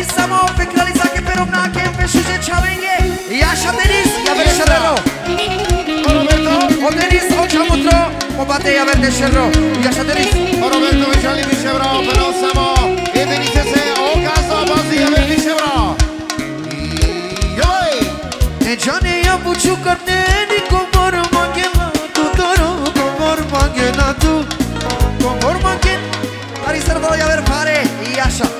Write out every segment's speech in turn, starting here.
मेरी समो फिक्रलिसा के पेरों ना के विश्व से छावेंगे या शब्देरिस या बेर शर्रो और रोबर्टो ओदेरिस ओ छामुत्रो मोबाते या बेर देशर्रो या शब्देरिस और रोबर्टो विशाली दिशेवरो पेरो समो एदेनिचे से ओ कासो बाजी या बेर दिशेवरो योई ने जाने या पूछू करने नी कोमर मांगे ना तू तोरो कोमर मांगे ना तू कोमर मांगे अरिसर बोल या बेर फारे या शब्द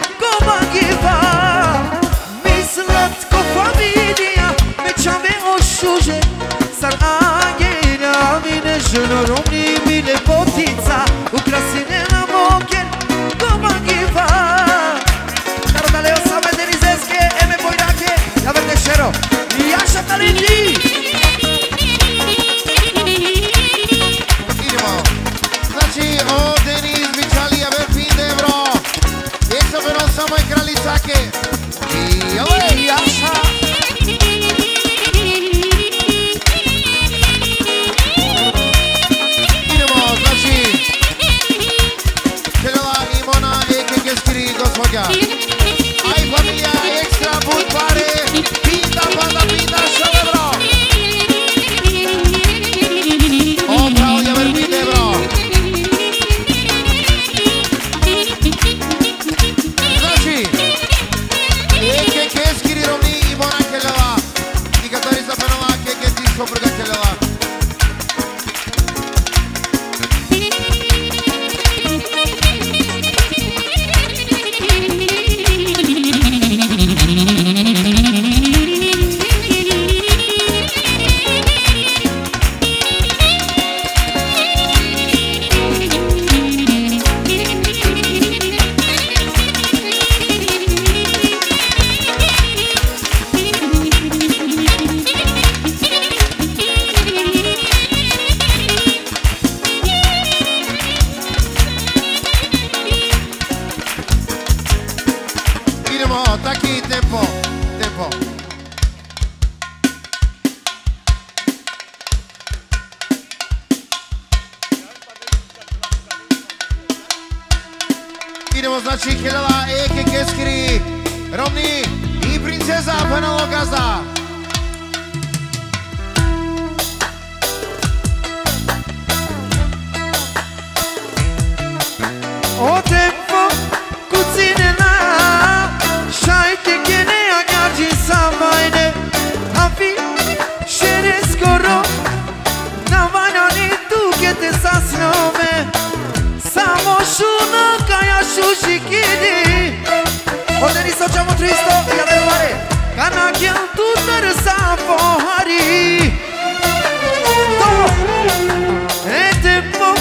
Sar a geri amine jönörüm Idemo, znači, Helela, Eke, Keskiri, Romni i princeza Penelogaza. O tempo escuchamos Cristo y a ver, vale. Gana quien tú te sapohari. Ete po,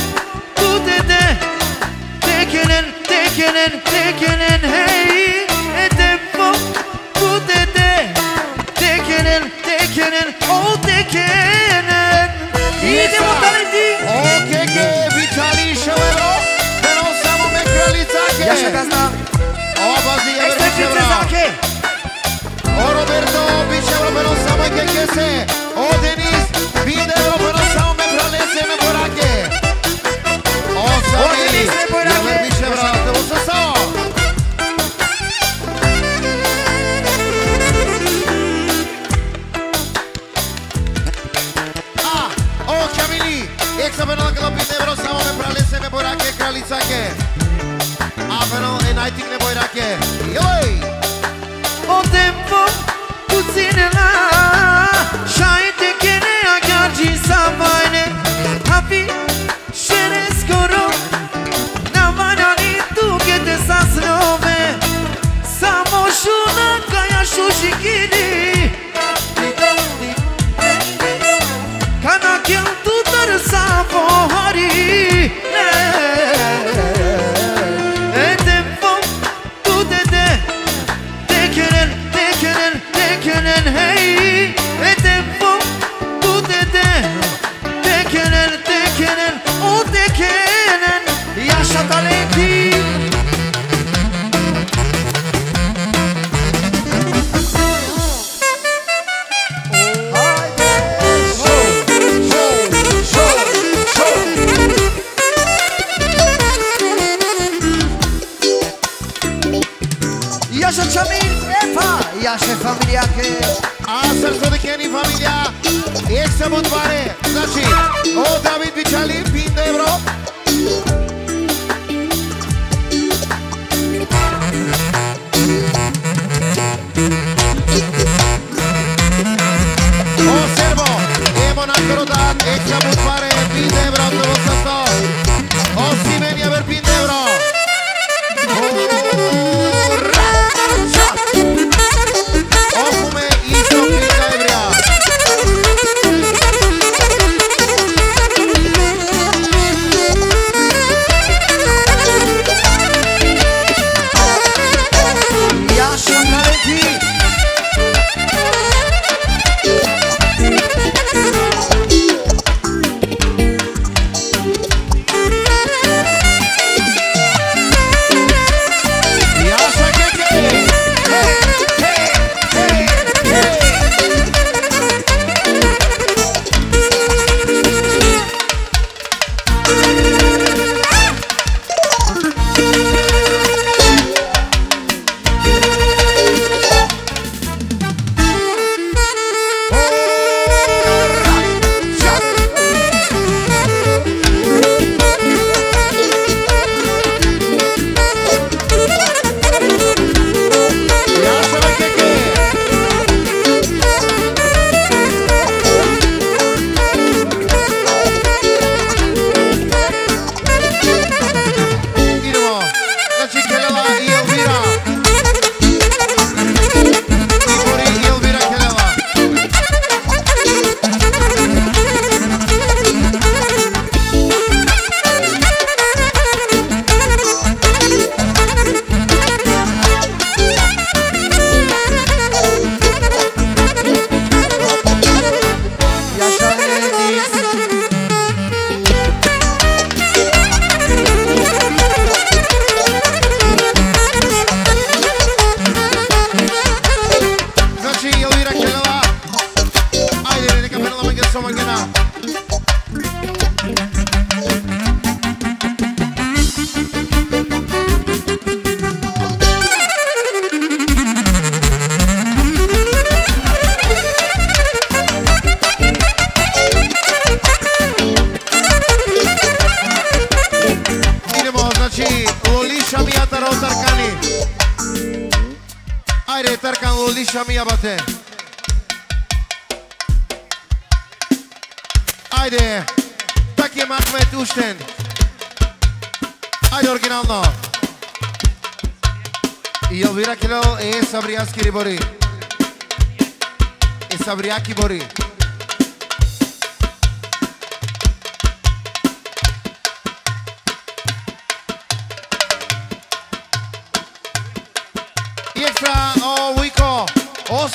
tú te te, te quieren, te quieren, te quieren, hey. Francis Cesacchi. O Roberto Piceolo, pero no sabe.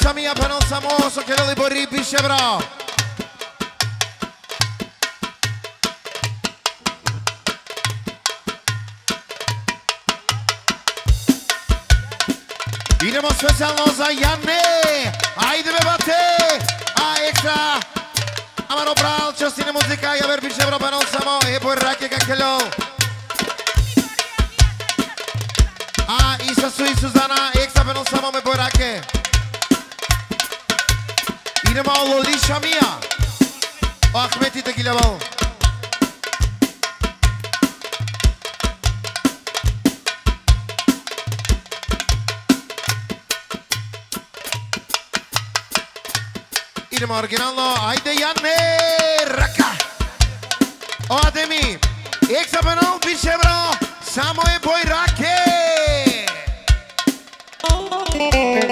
Osam i apenon samo, so kjedeli bori, piše bro. Idemo specijalno za Janne, ajde me bate, a extra, Amaro Bral, častine muzika, ja ver piše bro, penon samo, e poi rake kakelo. A Isa su i Suzana, extra penon samo me poi rake. tirmao lisha mia. O Ahmeti Tequilabao. İlim originallo. Haydi yanme. Raka. O Ademi. Eksapano Bishebro. Şey Samoe Boy Rake. Oh,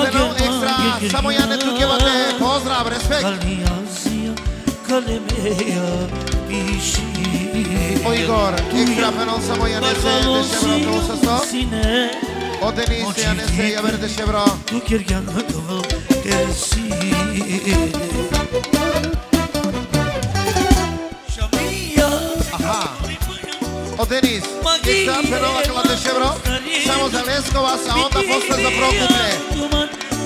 Vremena ekstra, samo ja ne drugivate. Pozdrav, respekt. O Igor, ekstra fenon samo ja ne se, deševra, prvo se sto. O Denise, ja ne se, ja ver deševra. Tu kirgen hıdıvıl tersi. Aha. O Denis, ekstra fenova kala deševra. Samo za Leskova, a onda posle za Prokuplje.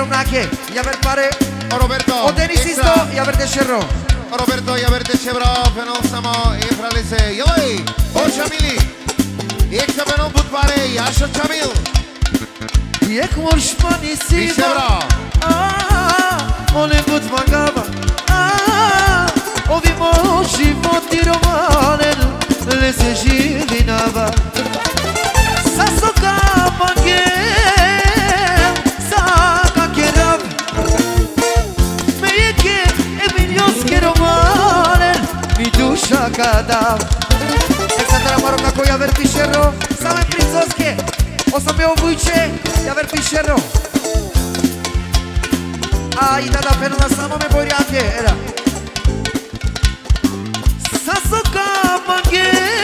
homenaje y haber pare. Roberto. O tenis isto y haber te cerró. Roberto y haber te cerró, pero samo e fralese. Yoi, o Shamili. Eksa beno bud pare, yaşa Shamil. Yek morşmani siva. Ole bud magava. Ovimo životi romanen, lese živinava. Sasoka mangel. zakadał Jak zadałem Marokaku, ja werpiszę ro Same princoskie, osobie obójcie, ja werpiszę ro A i tada pena na samo me boriakie, era Sasoka mangue.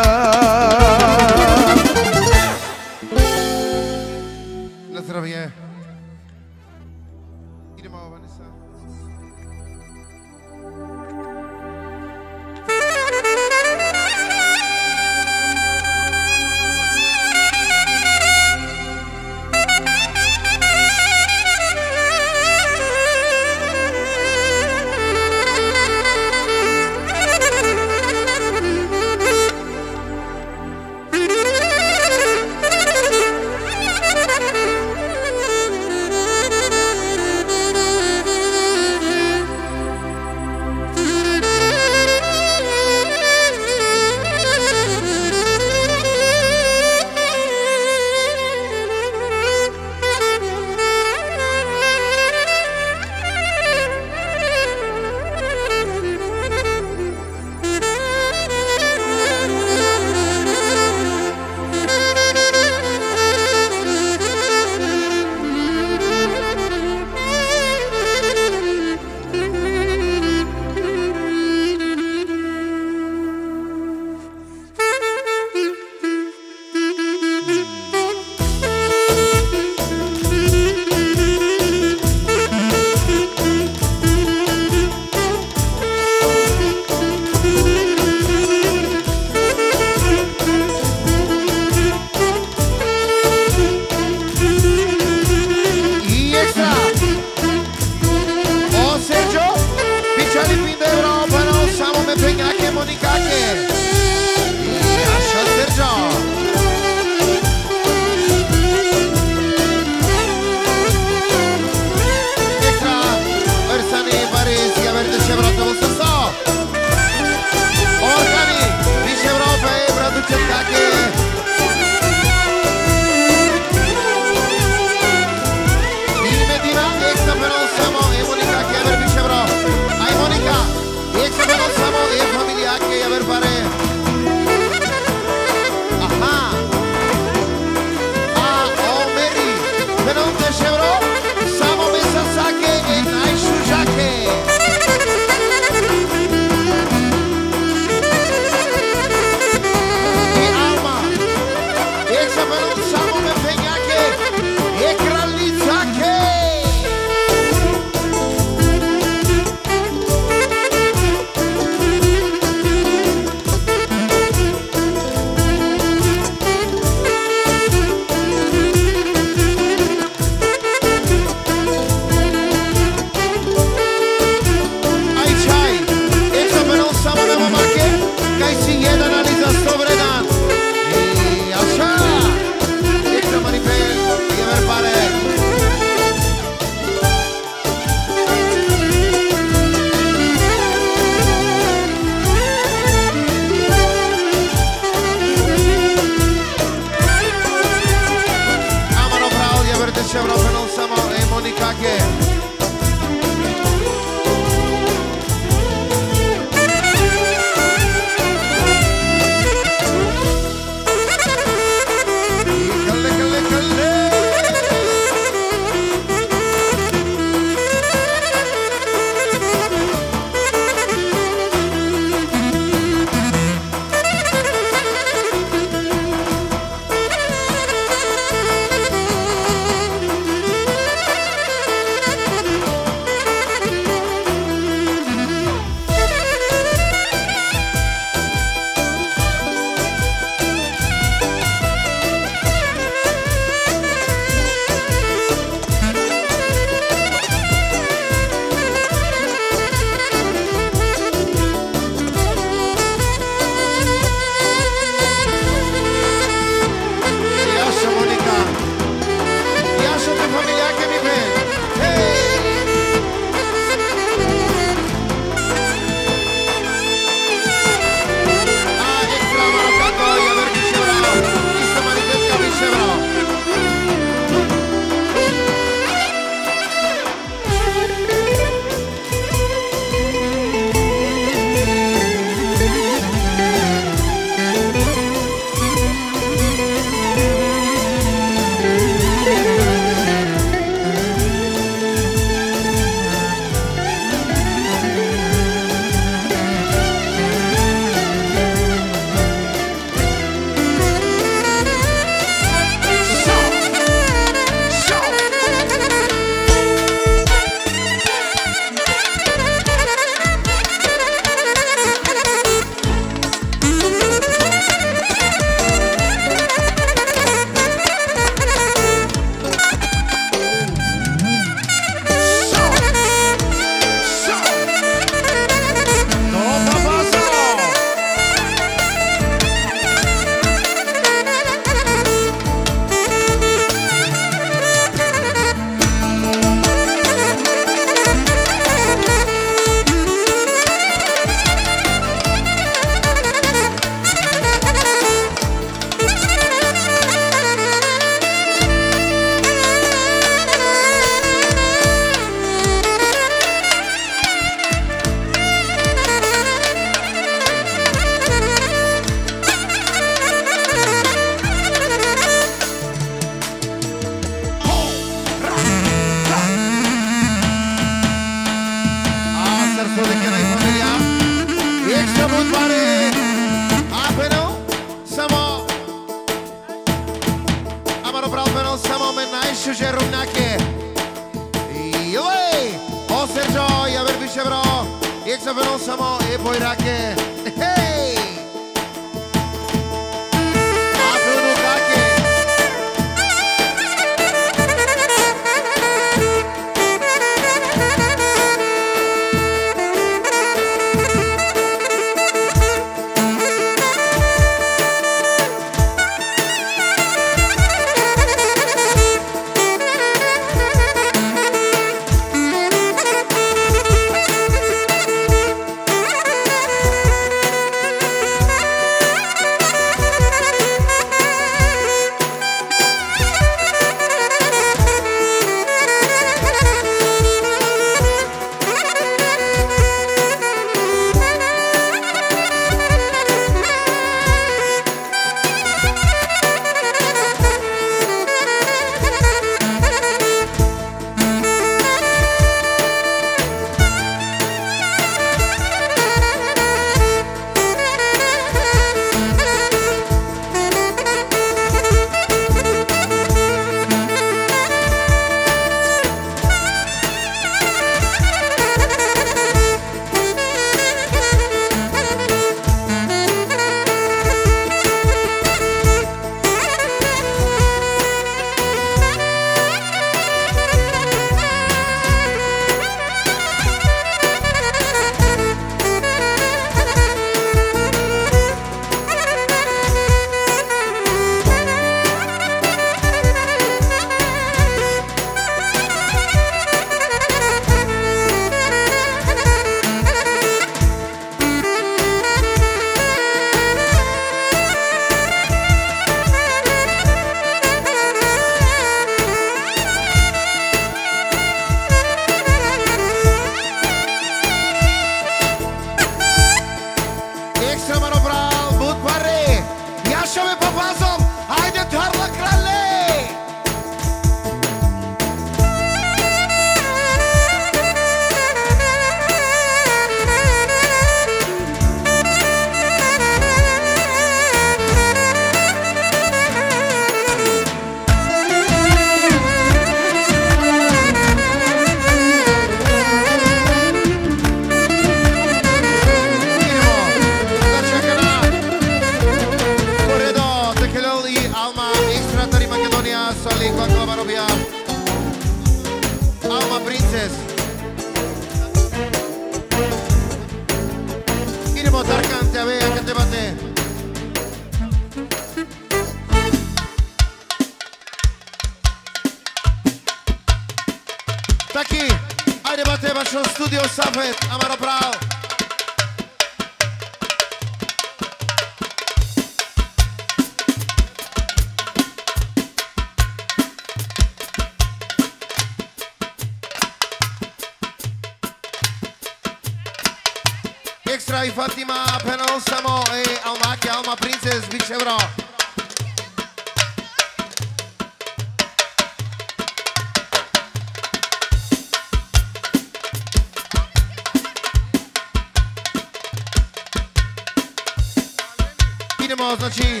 Tina Moznoci,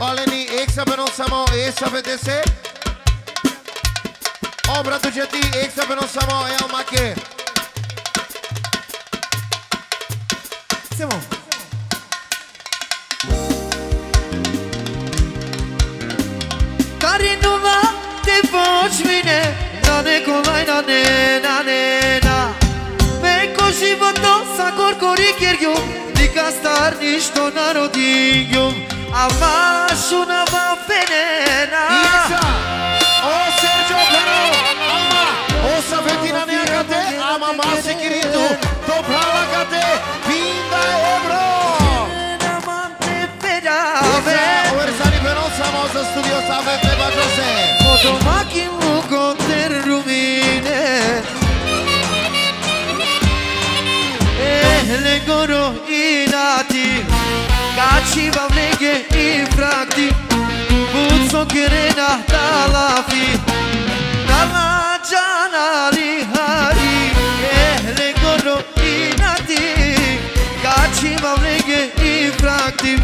Oleni, एक सपनों समो ए सफेदे से Obra do Jeti, एक सपनों समो ए ओमाके Simon Karinova te mine, Nane kolay nane nane na Ben koşivata sakor kori kergyo Nika star ništo narodinju A mašu na va penena Iesa! O Sergio Pero! Alma! O Safetina Neakate! Ama Masi Kiritu! Dobrala Kate! Pinda Ebro! Na mante pera Iesa! Oversani Pero samo za studio Safet Neba Jose! Fotomaki mu konter rumine Ehle goro inati Gaci vavlege infrati Buzzo kerena talafi Nala jana lihari Ehle goro inati Gaci vavlege infractiv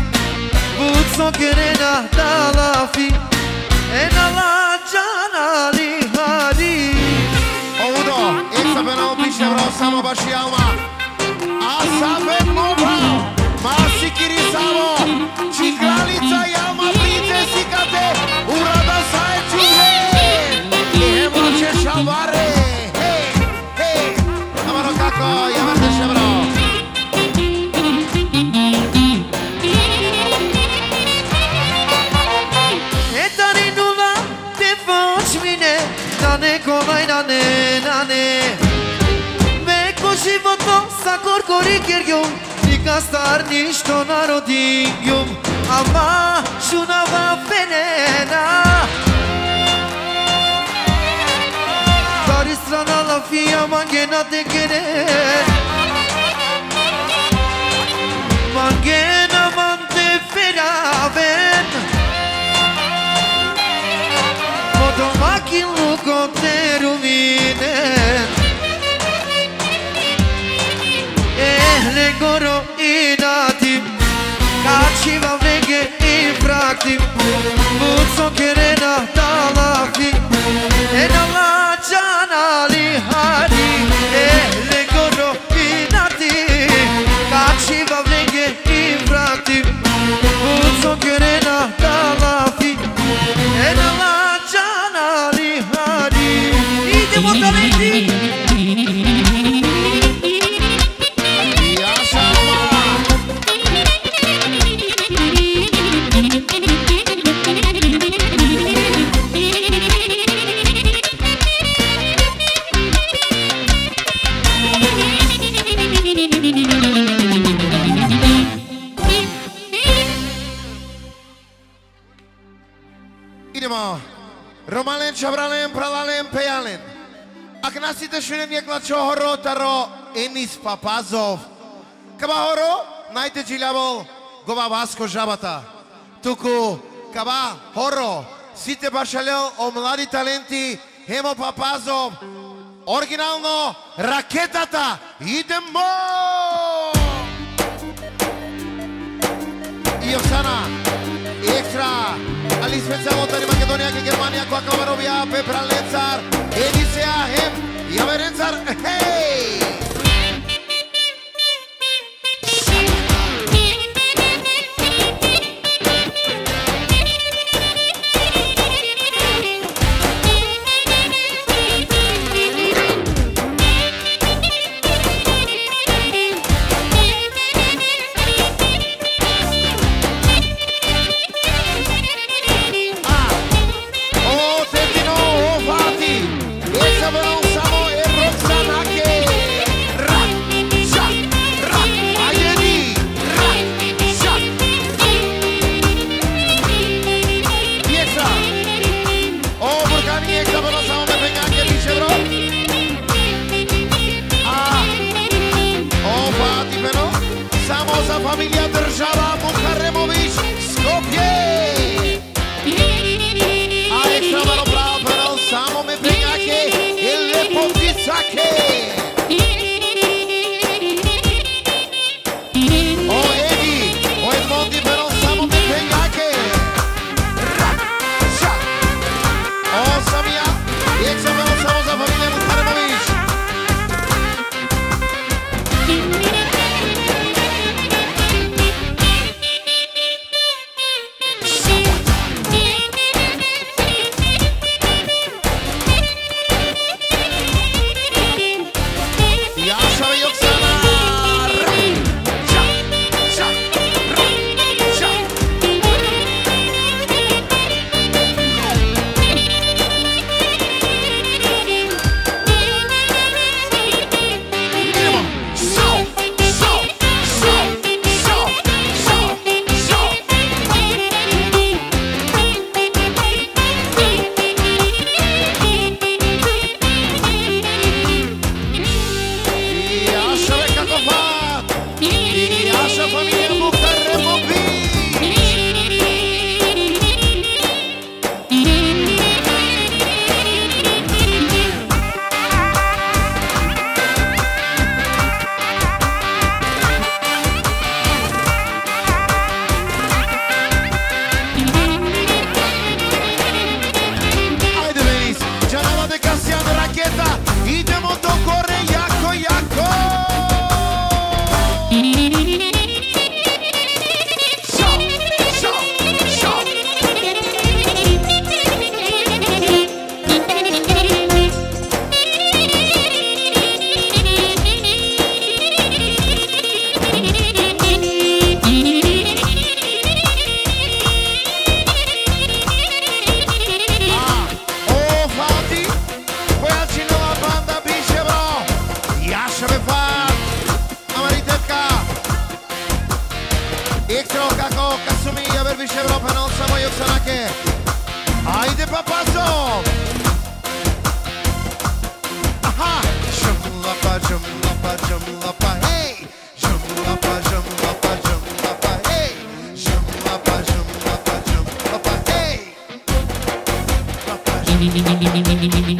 Buzzo kerena dalafi E na la giana li hari Oudo, essa penal bicha bro samo bashi alma. Alvarez. κορκορίκεριον Νίκα στάρνει στον αρωτήγιον Αμά σου να βαφενένα Παρίστρα να λαφία μαγκένα τεκερέ Μαγκένα μαντε φεράβεν Μοτομάκι μου κοντέρου μήνες negoro inati Kaçimam nege infraktim Mutson kerena talakti En Allah can ali hani e, i negoro inati Kaçimam nege infraktim E na talakti En Allah Борис Папазов. Каба хоро, најте джилјавол, гоба васко жабата. Туку, каба хоро, сите башалел о млади таленти, Хемо Папазов, оригинално ракетата, идемо! И Оксана, и екстра, али специјално тари Македонија, ке Германија, која кабаровија, Пепра Лецар, Едисеја, Хем, Јаверенцар, хеј! You.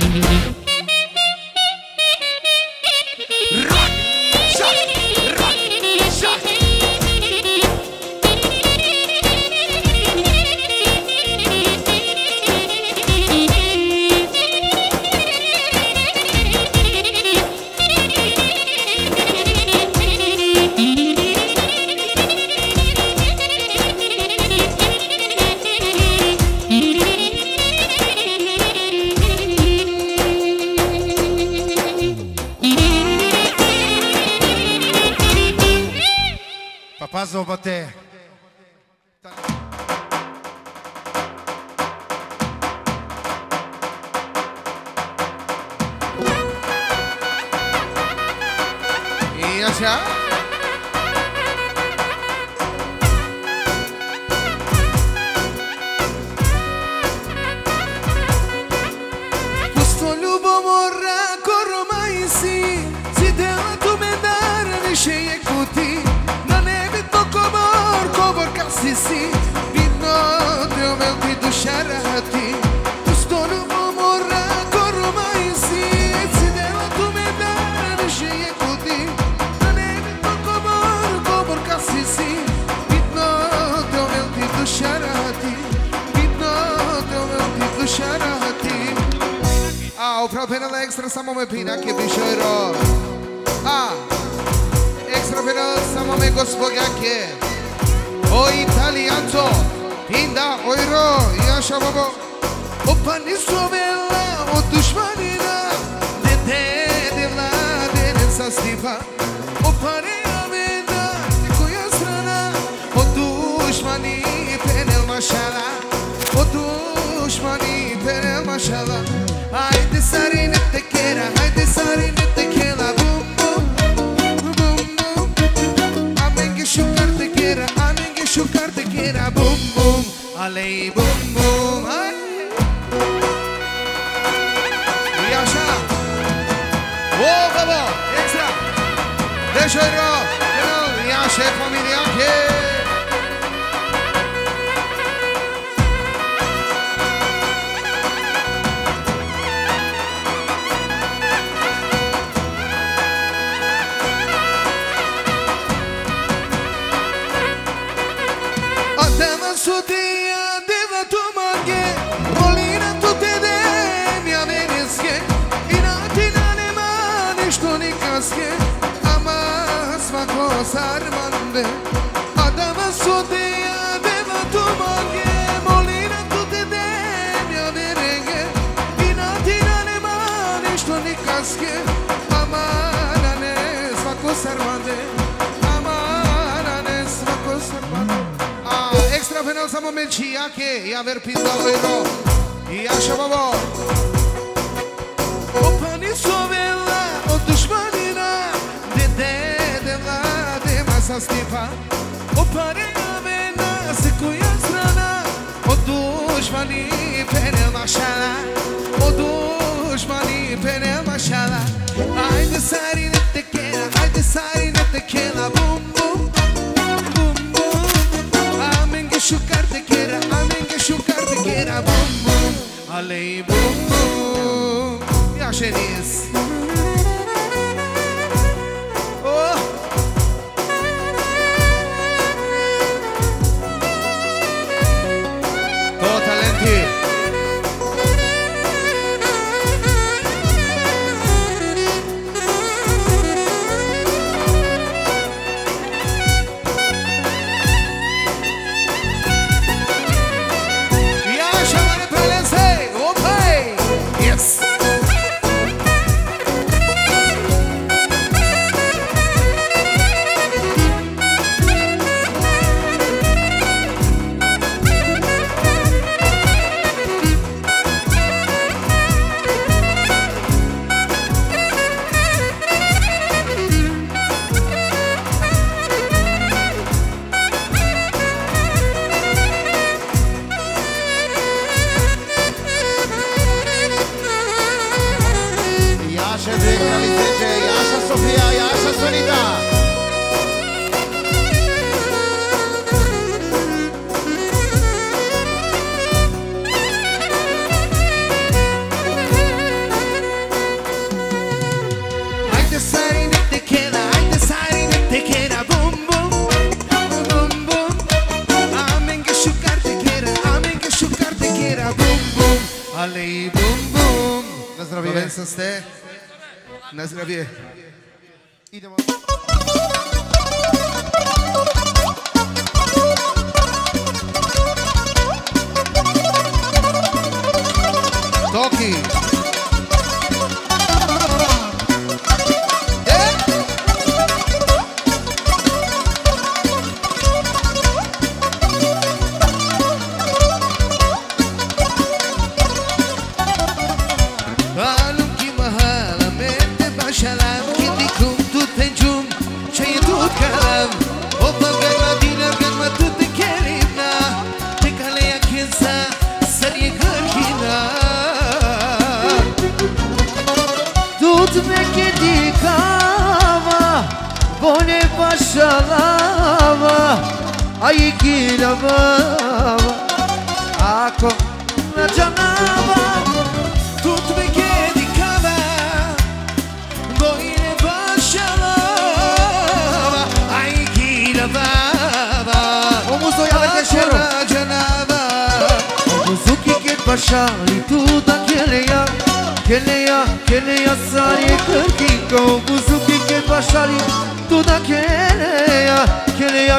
penal, extra samo me pina ke bishero. A, extra penal samo me gospođa ke. O italijanco, inda ojro, jaša bobo. Opa nisu vela od dušmanina, dete de vlade, ne sa stipa. Ballet, boom, boom, hey! Y allá. ¡Oh, vamos! ¡Extra! ¡De suero! ¡Y allá, sarmande Adama sotea deva tu mange Molina tu te demja verenge Inatina ne mani što Ja ver pizdalo jedno Ja šabavo Ja vlade masa stipa Opa ne avena se koja strana od penel mašala od dušmani penel mašala Ajde sari ne te kera, ajde sari ne te kera, bum bum bum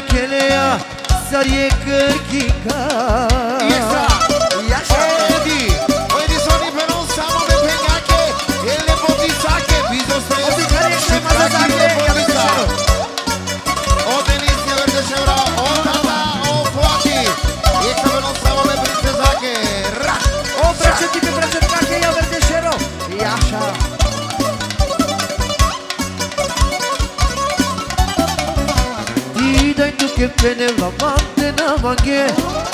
खेलया सर ये कर की का। Tu duche pene la mante na manghe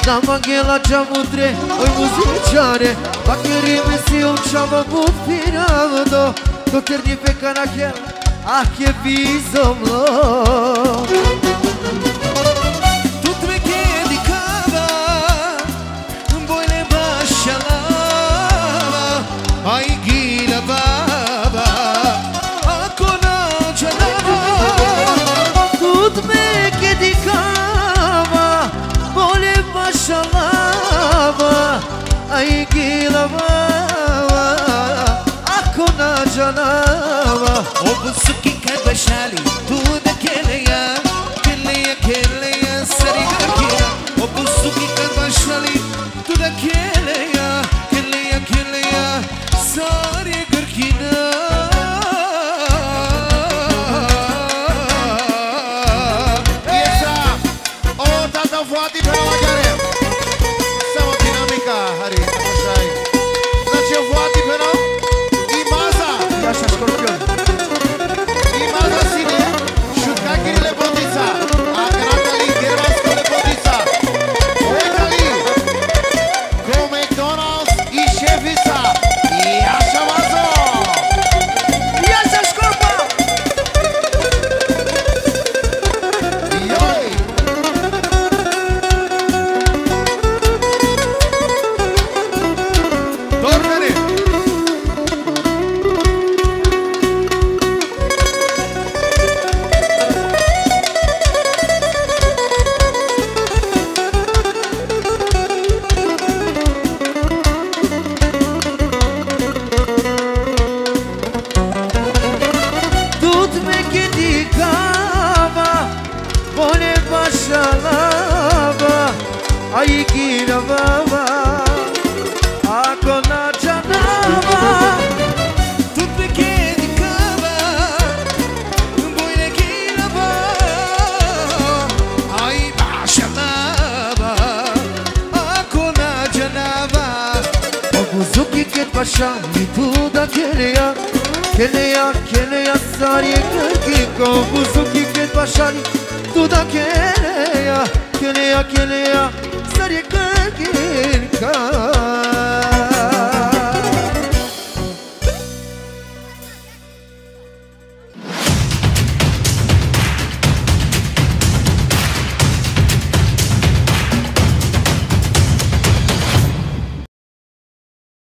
Na manghe la giamutre Oi muziciare Pa che rime si un ciamo buffinando Doker ni pe canachel Ah che visom lo gilava, akona janava, obusuki kadashali.